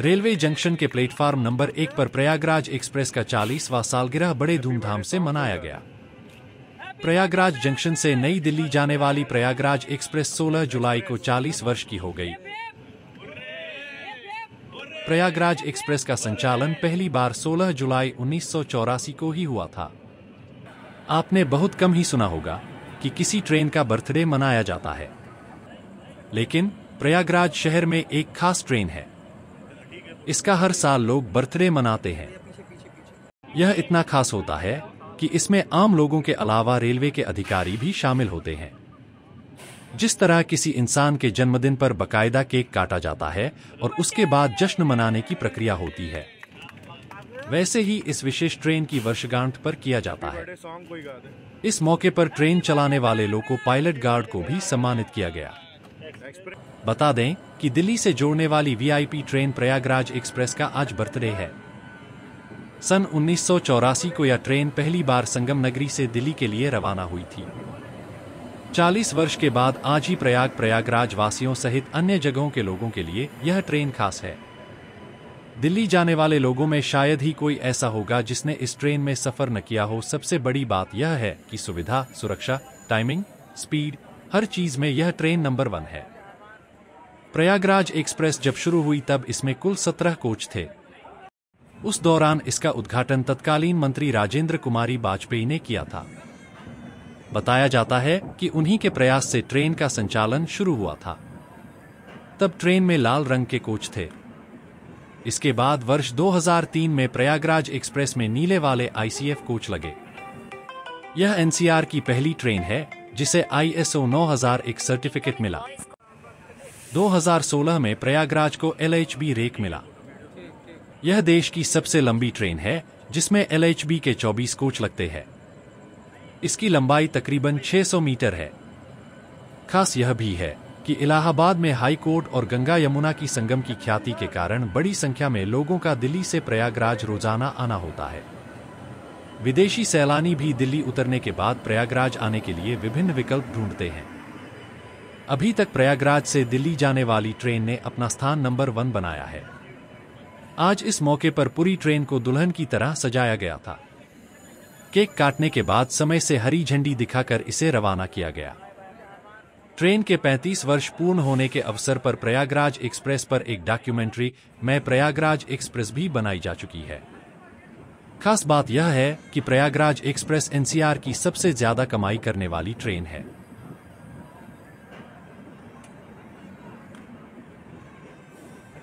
Railway junction के platform number एक पर प्रयागराज एक्सप्रेस का चालीसवां सालगिरह बड़े धूमधाम से मनाया गया। प्रयागराज जंक्शन से नई दिल्ली जाने वाली प्रयागराज एक्सप्रेस 16 जुलाई को 40 वर्ष की हो गई। प्रयागराज एक्सप्रेस का संचालन पहली बार 16 जुलाई उन्नीस सौ चौरासी को ही हुआ था। आपने बहुत कम ही सुना होगा कि किसी ट्रेन का बर्थडे मनाया जाता है। लेकिन प्रयागराज शहर में एक खास ट्रेन है। इसका हर साल लोग बर्थडे मनाते हैं। यह इतना खास होता है कि इसमें आम लोगों के अलावा रेलवे के अधिकारी भी शामिल होते हैं। जिस तरह किसी इंसान के जन्मदिन पर बकायदा केक काटा जाता है और उसके बाद जश्न मनाने की प्रक्रिया होती है, वैसे ही इस विशेष ट्रेन की वर्षगांठ पर किया जाता है। इस मौके पर ट्रेन चलाने वाले लोको पायलट गार्ड को भी सम्मानित किया गया। बता दें कि दिल्ली से जोड़ने वाली वीआईपी ट्रेन प्रयागराज एक्सप्रेस का आज बर्थडे है। सन उन्नीस सौ चौरासी को यह ट्रेन पहली बार संगम नगरी से दिल्ली के लिए रवाना हुई थी। 40 वर्ष के बाद आज ही प्रयाग प्रयागराज वासियों सहित अन्य जगहों के लोगों के लिए यह ट्रेन खास है। दिल्ली जाने वाले लोगों में शायद ही कोई ऐसा होगा जिसने इस ट्रेन में सफ़र न किया हो। सबसे बड़ी बात यह है कि सुविधा, सुरक्षा टाइमिंग स्पीड हर चीज़ में यह ट्रेन नंबर वन है। प्रयागराज एक्सप्रेस जब शुरू हुई तब इसमें कुल सत्रह कोच थे। उस दौरान इसका उद्घाटन तत्कालीन मंत्री राजेंद्र कुमारी वाजपेयी ने किया था। बताया जाता है कि उन्हीं के प्रयास से ट्रेन का संचालन शुरू हुआ था। तब ट्रेन में लाल रंग के कोच थे। इसके बाद वर्ष 2003 में प्रयागराज एक्सप्रेस में नीले वाले आईसीएफ कोच लगे। यह एनसीआर की पहली ट्रेन है, जिसे आईएसओ 9001 सर्टिफिकेट मिला। 2016 में प्रयागराज को एलएचबी रेक मिला। यह देश की सबसे लंबी ट्रेन है, जिसमें एलएचबी के 24 कोच लगते हैं। इसकी लंबाई तकरीबन 600 मीटर है। खास यह भी है कि इलाहाबाद में हाई कोर्ट और गंगा यमुना की संगम की ख्याति के कारण बड़ी संख्या में लोगों का दिल्ली से प्रयागराज रोज़ाना आना होता है। विदेशी सैलानी भी दिल्ली उतरने के बाद प्रयागराज आने के लिए विभिन्न विकल्प ढूंढते हैं। अभी तक प्रयागराज से दिल्ली जाने वाली ट्रेन ने अपना स्थान नंबर वन बनाया है। आज इस मौके पर पूरी ट्रेन को दुल्हन की तरह सजाया गया था। केक काटने के बाद समय से हरी झंडी दिखाकर इसे रवाना किया गया। ट्रेन के 35 वर्ष पूर्ण होने के अवसर पर प्रयागराज एक्सप्रेस पर एक डॉक्यूमेंट्री, मैं प्रयागराज एक्सप्रेस भी बनाई जा चुकी है। खास बात यह है कि प्रयागराज एक्सप्रेस एनसीआर की सबसे ज़्यादा कमाई करने वाली ट्रेन है।